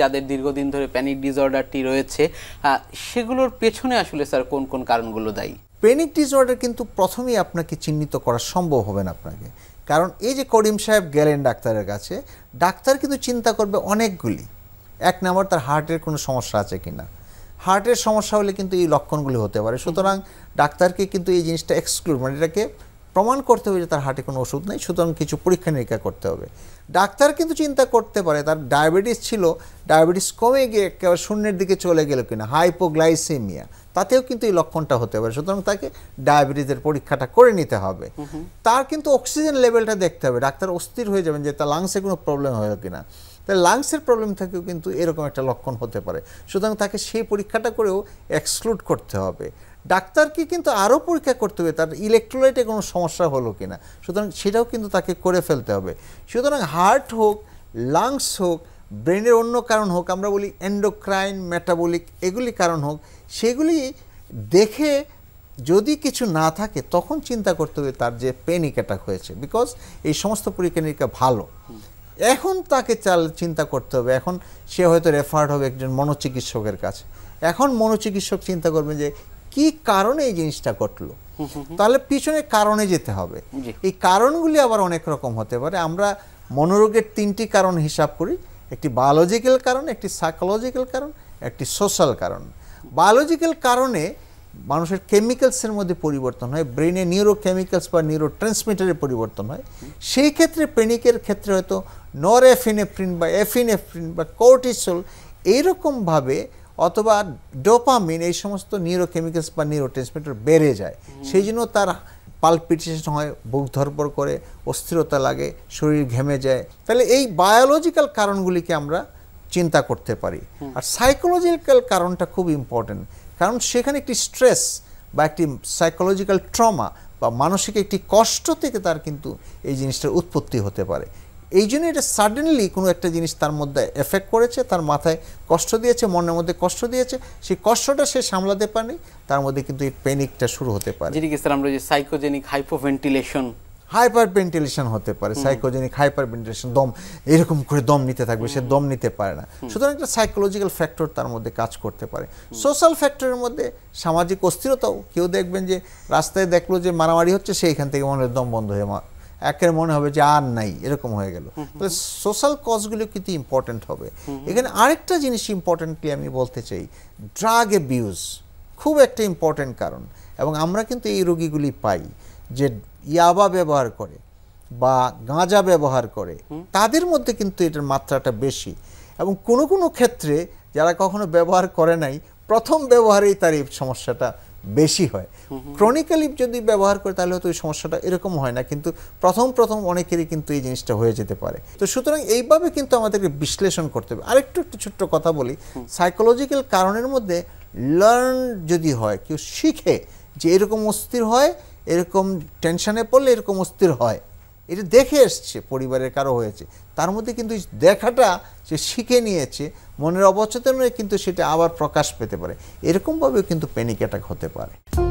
যাদের দীর্ঘদিন ধরে প্যানিক ডিসঅর্ডারটি রয়েছে সেগুলোর পেছনে আসলে স্যার কোন কোন কারণগুলো দায়ী? পেনিক ডিসঅর্ডার কিন্তু প্রথমেই আপনাকে চিহ্নিত করা সম্ভব হবে না আপনাকে। কারণ এই যে করিম সাহেব গেলেন ডাক্তারের কাছে, ডাক্তার কিন্তু চিন্তা করবে অনেকগুলি। এক নম্বর, তার হার্টের কোনো সমস্যা আছে কি না হার্টের সমস্যা হলে কিন্তু এই লক্ষণগুলি হতে পারে। সুতরাং ডাক্তারকে কিন্তু এই জিনিসটা এক্সক্লুড মানে এটাকে প্রমাণ করতে হবে যে তার হার্টে কোনো ওষুধ নেই সুতরাং কিছু পরীক্ষা নিরীক্ষা করতে হবে। ডাক্তার কিন্তু চিন্তা করতে পারে তার ডায়াবেটিস ছিল ডায়াবেটিস কমে গিয়ে একেবারে শূন্যের দিকে চলে গেল কিনা হাইপোগ্লাইসেমিয়া তাতেও কিন্তু এই লক্ষণটা হতে পারে সুতরাং তাকে ডায়াবেটিসের পরীক্ষাটা করে নিতে হবে। তার কিন্তু অক্সিজেন লেভেলটা দেখতে হবে ডাক্তার অস্থির হয়ে যাবেন যে তার লাংসে কোনো প্রবলেম হলো কিনা। তাহলে লাংসের প্রবলেম থেকেও কিন্তু এরকম একটা লক্ষণ হতে পারে সুতরাং তাকে সেই পরীক্ষাটা করেও এক্সক্লুড করতে হবে। ডাক্তারকে কিন্তু আরও পরীক্ষা করতে হবে, তার ইলেকট্রোলাইটে কোনো সমস্যা হলো কিনা সুতরাং সেটাও কিন্তু তাকে করে ফেলতে হবে। সুতরাং হার্ট হোক লাংস হোক ব্রেনের অন্য কারণ হোক, আমরা বলি এন্ডোক্রাইন মেটাবলিক এগুলি কারণ হোক, সেগুলি দেখে যদি কিছু না থাকে, তখন চিন্তা করতে হবে তার যে পেনিক অ্যাটাক হয়েছে বিকজ এই সমস্ত পরীক্ষা নিরীক্ষা ভালো। এখন তাকে চাল, চিন্তা করতে হবে, এখন সে হয়তো রেফার্ড হবে একজন মনোচিকিৎসকের কাছে। এখন মনোচিকিৎসক চিন্তা করবেন যে কি কারণে এই জিনিসটা ঘটলো? তাহলে পিছনে কারণে যেতে হবে। এই কারণগুলি আবার অনেক রকম হতে পারে। আমরা মনোরোগের তিনটি কারণ হিসাব করি। একটি বায়োলজিক্যাল কারণ একটি সাইকোলজিক্যাল কারণ একটি সোশ্যাল কারণ। বায়োলজিক্যাল কারণে মানুষের কেমিক্যালসের মধ্যে পরিবর্তন হয় ব্রেনে নিউরো কেমিক্যালস বা নিউরো ট্রান্সমিটারের পরিবর্তন হয়। সেই ক্ষেত্রে পেনিকের ক্ষেত্রে হয়তো নরএফিনেফ্রিন বা এফিনেফ্রিন বা কোর্টিসল এইরকমভাবে অথবা ডোপামিন, এই সমস্ত নিউরো কেমিক্যালস বা নিউরো ট্রান্সমিটার বেড়ে যায়। সেই জন্য তার পালপিটেশন হয়, বুক ধরপড় করে, অস্থিরতা লাগে, শরীর ঘেমে যায়। তাহলে এই বায়োলজিক্যাল কারণগুলিকে আমরা চিন্তা করতে পারি। আর সাইকোলজিক্যাল কারণটা খুব ইম্পর্টেন্ট কারণ সেখানে একটি স্ট্রেস বা একটি সাইকোলজিক্যাল ট্রমা বা মানসিক একটি কষ্ট থেকে তার কিন্তু এই জিনিসটার উৎপত্তি হতে পারে। এই জন্য এটা সাডেনলি কোনো একটা জিনিস তার মধ্যে এফেক্ট করেছে তার মাথায় কষ্ট দিয়েছে মনের মধ্যে কষ্ট দিয়েছে সেই কষ্টটা সে সামলাতে পারেনি তার মধ্যে কিন্তু এই প্যানিকটা শুরু হতে পারে। যেটিকে স্যার আমরা যে সাইকোজেনিক হাইপোভেন্টিলেশন হাইপার ভেন্টিলেশন হতে পারে সাইকোজেনিক হাইপার ভেন্টিলেশন দম এরকম করে দম নিতে থাকবে সে দম নিতে পারে না। সুতরাং একটা সাইকোলজিক্যাল ফ্যাক্টর তার মধ্যে কাজ করতে পারে। সোশ্যাল ফ্যাক্টরের মধ্যে সামাজিক অস্থিরতাও কেউ দেখবেন যে রাস্তায় দেখল যে মারামারি হচ্ছে সেইখান থেকে মনে দম বন্ধ হয়ে একের মনে হবে যে আর নাই এরকম হয়ে গেল। তাহলে সোশ্যাল কজগুলো কিন্তু ইম্পর্টেন্ট হবে? এখানে আরেকটা জিনিস ইম্পর্টেন্টলি আমি বলতে চাই ড্রাগ অ্যাবিউজ খুব একটা ইম্পর্টেন্ট কারণ। এবং আমরা কিন্তু এই রোগীগুলি পাই যে ইয়াবা ব্যবহার করে বা গাঁজা ব্যবহার করে তাদের মধ্যে কিন্তু এটার মাত্রাটা বেশি। এবং কোনো কোনো ক্ষেত্রে যারা কখনো ব্যবহার করে নাই প্রথম ব্যবহারেই তার এই সমস্যাটা বেশি হয়। ক্রনিক্যালি যদি ব্যবহার করে তাহলে হয়তো ওই সমস্যাটা এরকম হয় না, কিন্তু প্রথম প্রথম অনেকেরই কিন্তু এই জিনিসটা হয়ে যেতে পারে। তো সুতরাং এইভাবে কিন্তু আমাদেরকে বিশ্লেষণ করতে হবে। আরেকটু একটু ছোট্ট কথা বলি। সাইকোলজিক্যাল কারণের মধ্যে লার্ন যদি হয়, কেউ শিখে যে এরকম অস্থির হয়, এরকম টেনশনে পড়লে এরকম অস্থির হয়, এটা দেখে এসছে, পরিবারের কারও হয়েছে। তার মধ্যে কিন্তু দেখাটা সে শিখে নিয়েছে মনের অবচেতনে কিন্তু সেটা আবার প্রকাশ পেতে পারে। এরকমভাবেও কিন্তু প্যানিক অ্যাটাক হতে পারে।